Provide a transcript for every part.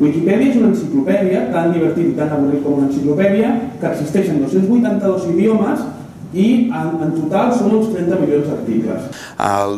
Wikipedia és una enciclopèdia tan divertida i tan avorrit com una enciclopèdia que existeix en 282 idiomes i en, en total són uns 30 milions d'articles.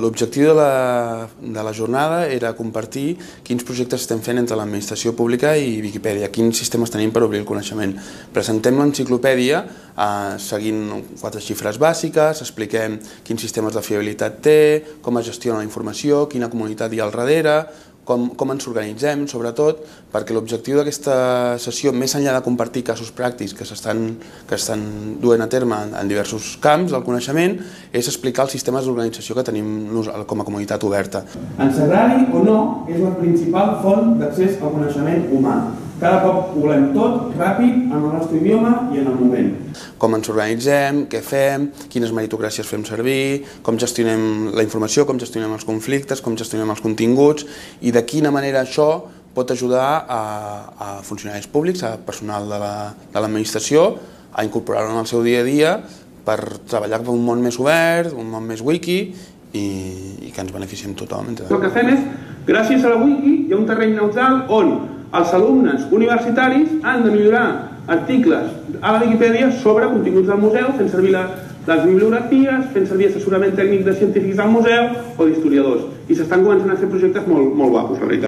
L'objectiu de, la, de la jornada era compartir quins projectes estem fent entre l'administració pública i Viquipèdia, quins sistemes tenim per obrir el coneixement. Presentem l'enciclopèdia eh, seguint quatre xifres bàsiques, expliquem quins sistemes de fiabilitat té, com es gestiona la informació, quina comunitat hi ha al darrere, com, com ens organitzem, sobretot, perquè l'objectiu d'aquesta sessió, més enllà de compartir casos pràctics que s'estan que estan duent a terme en, en diversos camps del coneixement, és explicar els sistemes d'organització que tenim com a comunitat oberta. Ens agradi o no, és la principal font d'accés al coneixement humà. Cada cop ho volem tot, ràpid, en el nostre idioma i en el moment. Com ens organitzem, què fem, quines meritocràcies fem servir, com gestionem la informació, com gestionem els conflictes, com gestionem els continguts i de quina manera això pot ajudar a, a funcionaris públics, a personal de l'administració, la, a incorporar-ho en el seu dia a dia per treballar per un món més obert, un món més wiki i, i que ens beneficiem tothom. El que fem és, gràcies a la wiki, hi ha un terreny neutral on els alumnes universitaris han de millorar articles a la Viquipèdia sobre continguts del museu fent servir la, les bibliografies, fent servir assessorament tècnic de científics del museu o d'historiadors. I s'estan començant a fer projectes molt, molt guapos, la veritat.